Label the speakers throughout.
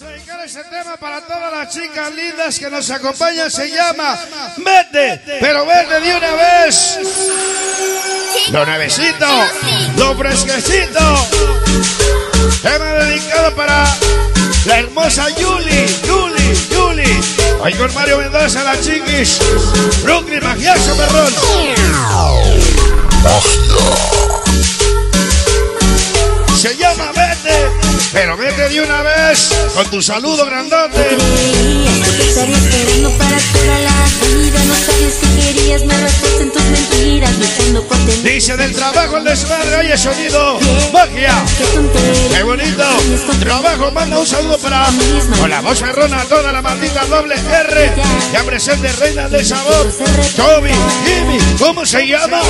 Speaker 1: Vamos ese tema para todas las chicas lindas que nos acompañan. Se llama Vete, pero vete de una vez. Lo nuevecito, lo fresquecito. Tema dedicado para la hermosa Yuli, Yuli, Yuli. Hoy con Mario Mendoza, la chiquis. Brooklyn, Magiazo, perrón. Se llama Vete, pero vete de una vez con tu saludo grandote. Dice del trabajo el desmadre, oye sonido, magia.
Speaker 2: Qué
Speaker 1: bonito. Trabajo, manda un saludo para con la voz ferrona, toda la maldita doble R. Ya presente Reina del Sabor. Toby, Jimmy, ¿cómo se llama?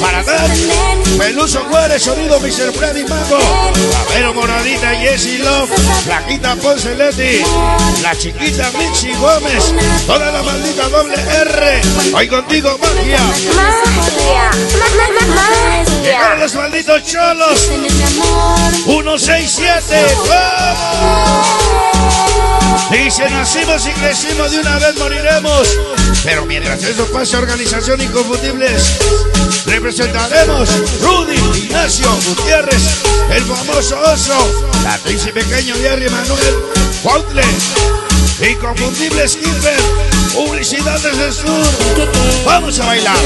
Speaker 1: Para dar. Peluso Juárez, sonido Mr. Freddy Mago. Moradita, Jessie Love. Flaquita Ponce Leti. La chiquita Michi Gómez. Toda la maldita doble R. Hoy contigo, magia.
Speaker 2: Magia, ma- ma- ma-
Speaker 1: Llegaron los malditos cholos.
Speaker 2: Tienes mi amor.
Speaker 1: 167. ¡Vamos! Dice, nacimos y crecimos, de una vez moriremos. Pero mientras eso pase, organización Inconfundibles, representaremos Rudy, Ignacio, Gutiérrez, el famoso oso, la y pequeño Jerry Manuel, Juantle, Inconfundibles Skipper, publicidad desde el sur. Vamos a bailar.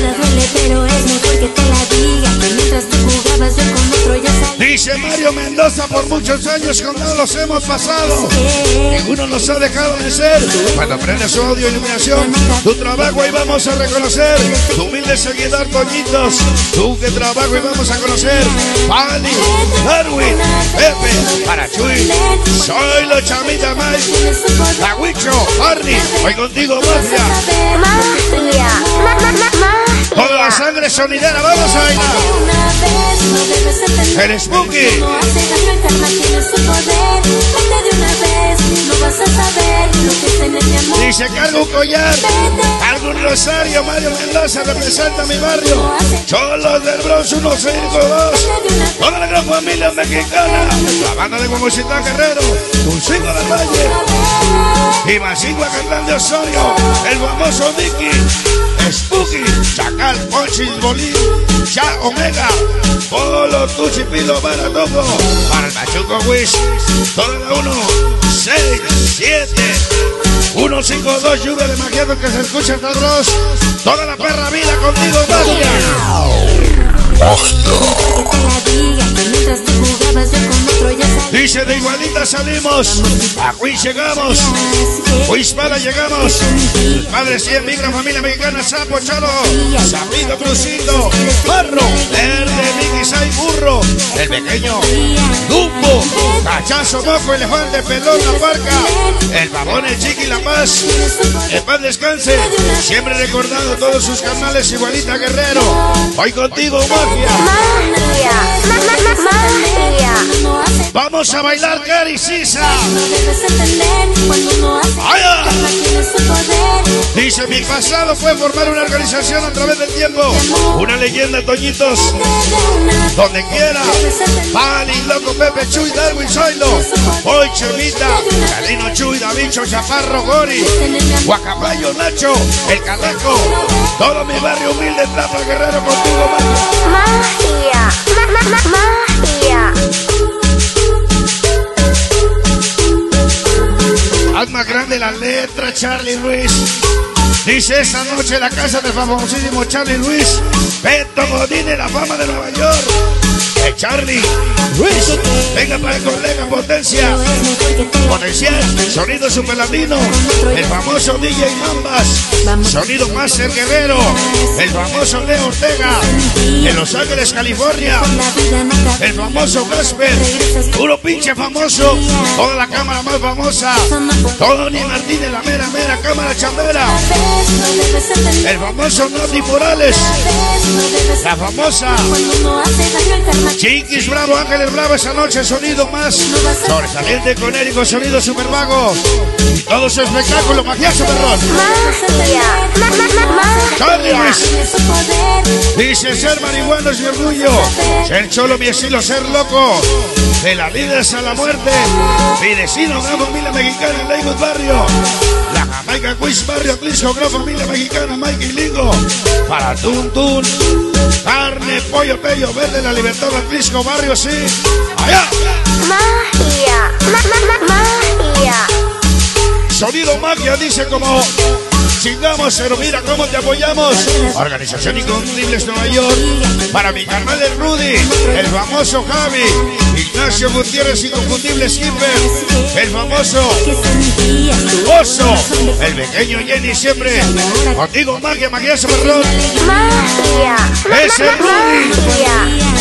Speaker 1: Dice Mario Mendoza, por muchos años con todos los hemos pasado. Nos ha dejado de ser. Cuando prende su audio iluminación, tu trabajo ahí vamos a reconocer. Tu humilde seguidor, Toñitos. Tú que trabajo y vamos a conocer. Pali, Darwin, Pepe, para Chuy. Soy los chamita más.
Speaker 2: tienes su poder.
Speaker 1: La Huicho, Barney. Hoy contigo, mafia. Toda la sangre sonidera, vamos a bailar. El Spooky.
Speaker 2: Vas a saber lo que es tener mi amor.
Speaker 1: Dice cargo un collar, cargo un rosario, Mario Mendoza representa mi barrio. Cholos del Bronx 152. Toda la gran familia mexicana, la banda de Guamosita Guerrero, Dulcingo del Valle. Y Masingua Cantán de Osorio, el famoso Nicky, Spooky, Chacal, Ponchis, Bolín, Ya Omega, Polo, Tuchi, Pilo, Baratoco, para el Machuco Wish, toda la 1, 6, 7, 1, 5, 2, lluvia de magiado que se escucha hasta atrás, toda la perra vida contigo, magia. Dice de igualita salimos, a Wish llegamos.
Speaker 2: que
Speaker 1: Wispara llegamos. Padres 100 migra familia mexicana, Sapo, Chalo, Sabido, Crucito, Barro, Verde, Sai, Burro, el pequeño, Dumbo, Cachazo, Moco, Elefante, Pelón, La Barca, el Babón, el Chiqui, La Paz, en paz descanse, siempre recordando todos sus canales, igualita Guerrero, hoy contigo, magia.
Speaker 2: Magia, ma- ma- ma- magia.
Speaker 1: Vamos a bailar, Cari Sisa. Dice, mi pasado fue formar una organización a través del tiempo. Una leyenda, Toñitos. Donde quiera. Pali, Loco, Pepe, Chuy, Darwin, Zoilo. Hoy, Chemita. Calino, Chuy, Davicho, Chaparro, Gori. Guacapayo, Nacho, El Calaco. Todo mi barrio humilde, Tapa Guerrero, contigo, magia.
Speaker 2: Magia,
Speaker 1: grande la letra, Charlie Luis. Dice esta noche la casa del famosísimo Charlie Luis. Beto Godínez, la fama de Nueva York. Charlie Luis. Venga para el colega potencia. Potencial, sonido super latino, el famoso DJ Mambas, sonido Master Guerrero, el famoso Leo Ortega, en Los Ángeles, California, el famoso Gasper, puro pinche famoso, toda la cámara más famosa, Tony Martínez, la mera, mera cámara chambera, el famoso Nati Morales, la famosa Chiquis Bravo, Ángeles Bravo, esa noche sonido más sobresaliente con Érico, sonido super vago. Y todo su espectáculo, magioso, perrón. Charlie Luis. Dice ser marihuano es mi orgullo. Ser cholo mi estilo, ser loco. De la vida es a la muerte. Mi vecino, gran familia mexicana en Lakewood Barrio. La Jamaica Quiz Barrio Clisco, gran familia mexicana, Mike y Lingo. Para Tun Tun. Carne, pollo, pello, verde, la libertad Clisco Barrio, sí. Allá.
Speaker 2: Magia, ma- ma- ma- magia.
Speaker 1: Sonido magia dice como chingamos, pero mira cómo te apoyamos. Organización Inconfundibles Nueva York. Para mi carnal el Rudy, el famoso Javi, Ignacio Gutiérrez Inconfundible Skipper, el famoso Oso, el pequeño Jenny siempre. Contigo magia, magioso perrón.
Speaker 2: magia. ma-
Speaker 1: Ese
Speaker 2: ma-
Speaker 1: Rudy.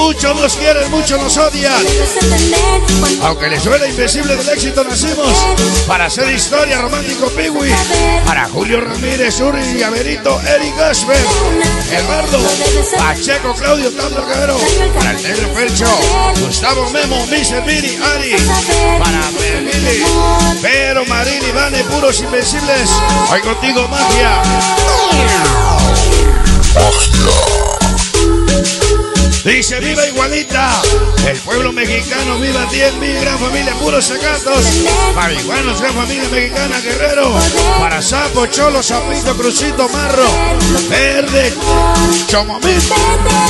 Speaker 2: Magia.
Speaker 1: Muchos nos quieren, muchos nos odian. Aunque les duele invisible del éxito nacimos para hacer historia romántico Piwi. Para Julio Ramírez, Uri y Averito, Eric Gasper, Eduardo, Pacheco, Claudio, Tablo Guerrero. Para el Negro Percho, Gustavo Memo, Mr. Miri, Ari. Para Melili, Pero Marín, Ivane, puros invencibles. Hoy contigo, magia. Dice viva igualita, el pueblo mexicano viva 10 mil, gran familia, puros secatos, marihuanos, gran familia mexicana, guerrero, para sapo, cholo, sapito, crucito, marro, verde, chomomil,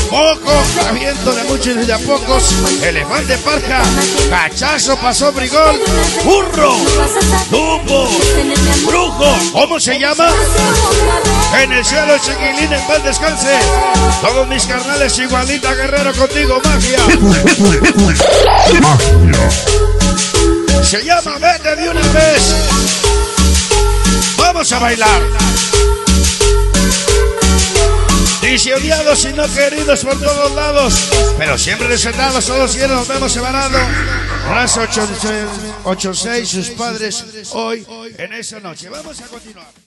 Speaker 1: poco, aviento de muchos y de pocos, elefante parja, cachazo, pasó brigol, burro, tubo, brujo, ¿cómo se llama? En el cielo, chiquilín, en paz descanse. Todos mis carnales igualita, guerrero, contigo, magia. Se llama Vete de una vez. Vamos a bailar. Dice odiados y no queridos por todos lados, pero siempre respetados, todos quienes nos vemos separados. Raza 86, sus padres hoy en esa noche. Vamos a continuar.